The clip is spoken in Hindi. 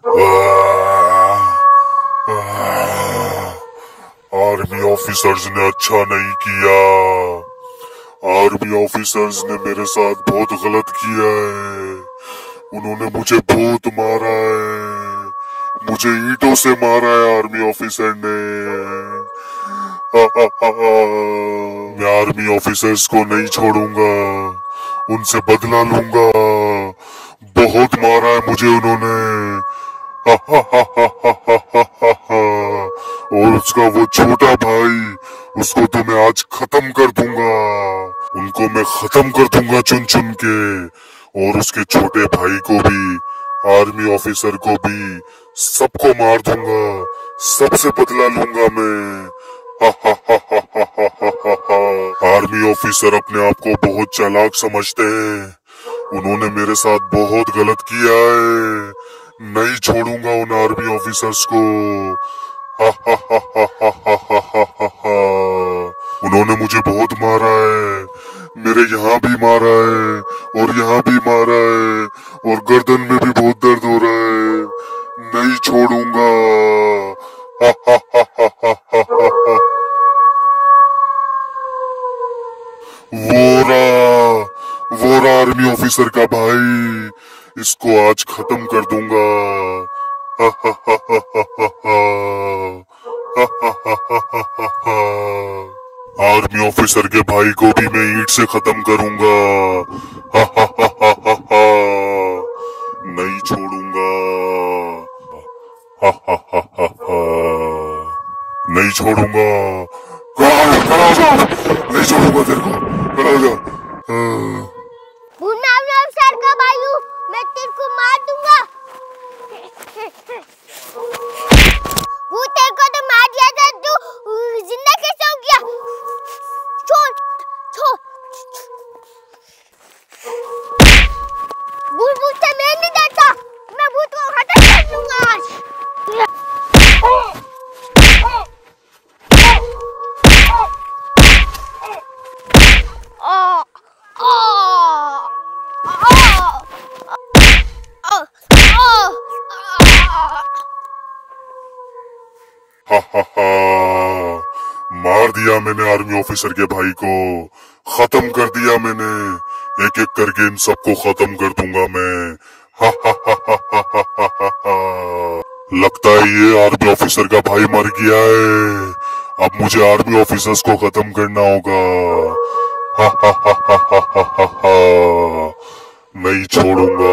आर्मी ऑफिसर्स ने अच्छा नहीं किया। आर्मी ऑफिसर्स ने मेरे साथ बहुत गलत किया है। उन्होंने मुझे बहुत मारा है। मुझे ईटों से मारा है आर्मी ऑफिसर ने। आ, मैं आर्मी ऑफिसर्स को नहीं छोड़ूँगा। उनसे बदला लूँगा। बहुत मारा है मुझे उन्होंने। और उसका वो छोटा भाई, उसको तो मैं आज खत्म कर दूँगा। उनको मैं खत्म कर दूँगा चुन चुन के। और उसके छोटे भाई को भी, आर्मी ऑफिसर को भी सबको मार दूँगा। सबसे बदला लूँगा मैं। आर्मी ऑफिसर अपने आप को बहुत चालाक समझते हैं। उन्होंने मेरे साथ बहुत गलत किया है। नहीं छोड़ूँगा उन आर्मी ऑफिसर्स को उन्होंने मुझे बहुत मारा है मेरे यहाँ भी मारा है और यहाँ भी मारा है और गर्दन में भी बहुत दर्द हो रहा है नहीं छोड़ूँगा वोरा वोरा आर्मी ऑफिसर का भाई इसको आज खत्म कर दूँगा आर्मी ऑफिसर के भाई को भी मैं ईट से खत्म करूँगा नहीं छोड़ूँगा नहीं छोड़ूँगा नहीं छोड़ूँगा तेरे को मैं तेरे को मार दूँगा। वो तेरे को तो मार दिया था हा हा हा मार दिया मैंने आर्मी ऑफिसर के भाई को खत्म कर दिया मैंने एक एक करके इन सबको खत्म कर दूँगा मैं हा हा हा हा हा हा हा हा हा लगता है ये आर्मी ऑफिसर का भाई मर गया है अब मुझे आर्मी ऑफिसर्स को खत्म करना होगा हा हा हा हा हा हा हा नहीं छोड़ूँगा